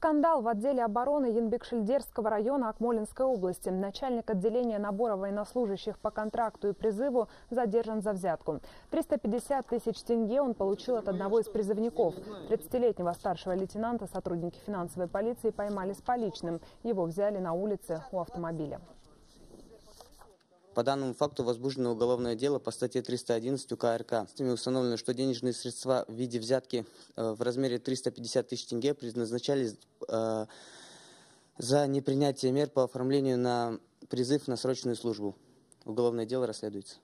Скандал в отделе обороны Янбекшильдерского района Акмолинской области. Начальник отделения набора военнослужащих по контракту и призыву задержан за взятку. 350 тысяч тенге он получил от одного из призывников. 30-летнего старшего лейтенанта сотрудники финансовой полиции поймали с поличным. Его взяли на улице у автомобиля. По данному факту возбуждено уголовное дело по статье 311 УК РК. Установлено, что денежные средства в виде взятки э, в размере 350 тысяч тенге предназначались э, за непринятие мер по оформлению на призыв на срочную службу. Уголовное дело расследуется.